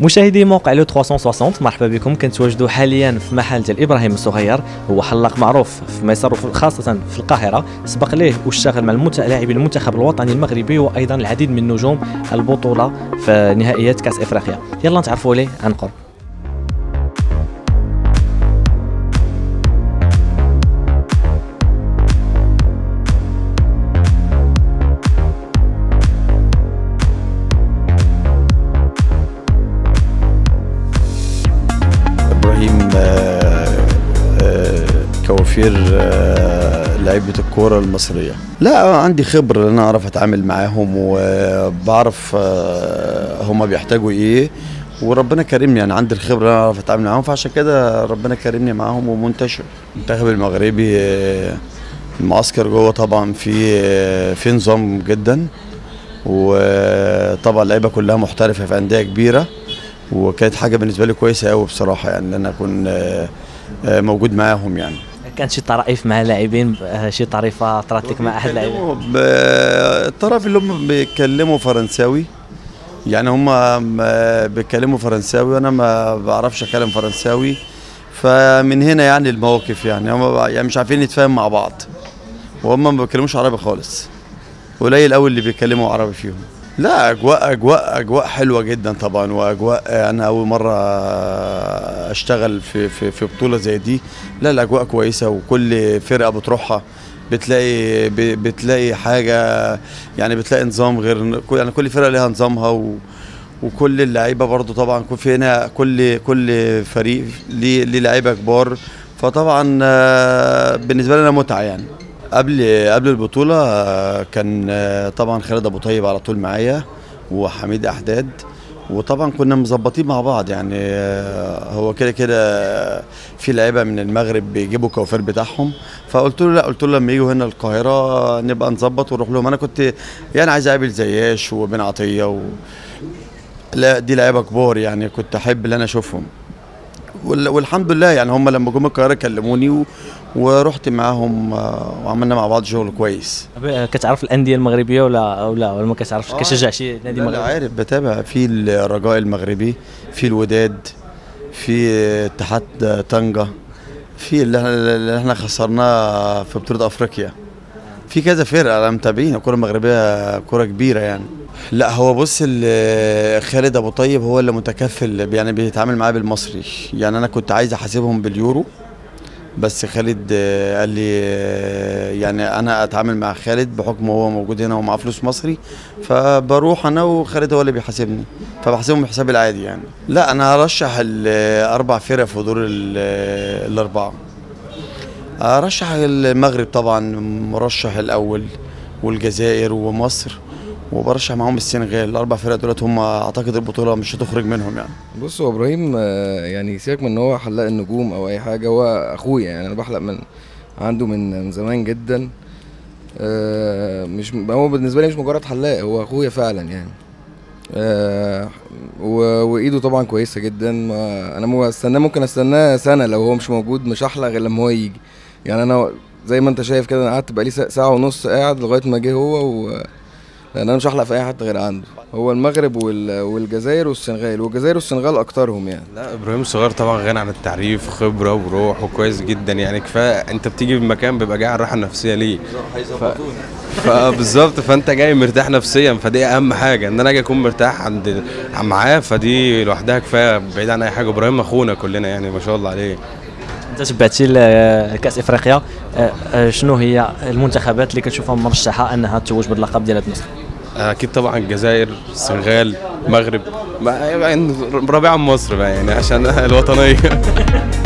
مشاهدي موقع لو 360 مرحبا بكم. كنتواجدوا حاليا في محل ديال إبراهيم الصغير. هو حلاق معروف في مصر خاصة في القاهرة. سبق ليه واشتغل مع المت... لاعبي المنتخب الوطني المغربي وأيضا العديد من نجوم البطولة في نهائيات كأس إفريقيا. يلا نتعرفوا عليه عن قرب كوافير آه، لعيبة الكورة المصرية. لا عندي خبرة إن أنا أعرف أتعامل معاهم وبعرف آه، هما بيحتاجوا إيه. وربنا كرمني يعني عندي الخبرة إن أنا أعرف أتعامل معاهم فعشان كده ربنا كرمني معاهم ومنتشر. المنتخب المغربي آه، المعسكر جوه طبعا في آه، في نظام جدا. وطبعا اللعيبة كلها محترفة في أندية كبيرة. وكانت حاجة بالنسبة لي كويسة قوي بصراحة يعني إن أنا أكون آه، آه، موجود معاهم يعني. كانت شي طرائف مع لاعبين آه، شي طريفة طرات لك مع أحد اللاعبين؟ الطرف اللي هم بيتكلموا فرنساوي يعني هم بيتكلموا فرنساوي وأنا ما بعرفش أتكلم فرنساوي. فمن هنا يعني المواقف يعني هم يعني مش عارفين نتفاهم مع بعض. وهم ما بيتكلموش عربي خالص. قليل قوي اللي بيتكلموا عربي فيهم. لا أجواء أجواء أجواء حلوة جدا طبعا وأجواء أنا أول مرة أشتغل في في في بطولة زي دي. لا الاجواء كويسة وكل فرقة بتروحها بتلاقي بتلاقي حاجة يعني بتلاقي نظام غير يعني كل فرقة ليها نظامها و وكل اللعيبة برضو طبعا كل في هنا كل كل فريق ليه ليه لعيبة كبار. فطبعا آه، بالنسبة لنا متعة يعني. قبل قبل البطولة كان طبعا خالد أبو طيب على طول معايا وحميد أحداد وطبعا كنا مظبطين مع بعض يعني هو كده كده في لعيبة من المغرب بيجيبوا كوافير بتاعهم فقلت له لا قلت له لما يجوا هنا القاهرة نبقى نظبط ونروح لهم. أنا كنت يعني عايز أقابل زياش وبن عطية و... لا دي لعيبة كبار يعني كنت أحب إن أنا أشوفهم. والحمد لله يعني هم لما جم القاهرة كلموني و... ورحت معاهم آه، وعملنا مع بعض شغل كويس. آه، كتعرف الأندية المغربية ولا ولا ولا ما كتعرفش؟ آه. كتشجع شي نادي لا لا مغربي؟ عارف بتابع في الرجاء المغربي في الوداد في اتحاد طنجة في اللي إحنا, اللي إحنا خسرناه في بطولة أفريقيا. في كذا فرقة أنا متابعين الكرة المغربية كرة كبيرة يعني. لا هو بص ال- خالد أبو طيب هو اللي متكفل يعني بيتعامل معاه بالمصري. يعني أنا كنت عايز أحاسبهم باليورو بس خالد آه، قال لي آه، يعني أنا أتعامل مع خالد بحكم هو موجود هنا ومعاه فلوس مصري فبروح أنا وخالد هو اللي بيحاسبني فبحاسبهم بحسابي العادي يعني. لا أنا هرشح الاربع فرق في دور ال- الأربعة. ارشح المغرب طبعا مرشح الأول والجزائر ومصر. وبرشح معاهم السنغال. الأربع فرق دولت هم أعتقد البطولة مش هتخرج منهم يعني. بص هو إبراهيم آه، يعني سيبك من إن هو حلاق النجوم أو أي حاجة هو أخويا يعني أنا بحلق من عنده من زمان جدا. آه، مش هو بالنسبة لي مش مجرد حلاق هو أخويا فعلا يعني. آه، وإيده طبعا كويسة جدا. أنا مو استناه ممكن أستناه سنة لو هو مش موجود مش هحلق غير لما هو يجي. يعني أنا زي ما أنت شايف كده أنا قعدت بقالي سا- ساعة ونص قاعد لغاية ما جه هو و... لأن أنا مش هحلق في أي حتة غير عنده. هو المغرب وال... والجزائر والسنغال. والجزائر والسنغال أكترهم يعني. لا إبراهيم الصغير طبعا غني عن التعريف خبرة وروح وكويس جدا يعني. كفاية أنت بتيجي في مكان بيبقى جاي على الراحة النفسية ليه؟ ف... فبالظبط فأنت جاي مرتاح نفسيا فدي أهم حاجة. إن أنا أجي أكون مرتاح عند معاه فدي لوحدها كفاية. بعيد عن أي حاجة. إبراهيم أخونا كلنا يعني ما شاء الله عليه. أنت تبعتي ل- كأس إفريقيا. آه، آه، شنو هي المنتخبات اللي كتشوفها مرشحة أنها تتوج باللقب ديال هذه النسخة؟ أكيد طبعا الجزائر السنغال المغرب يعني رابعا مصر بقى يعني عشان الوطنية.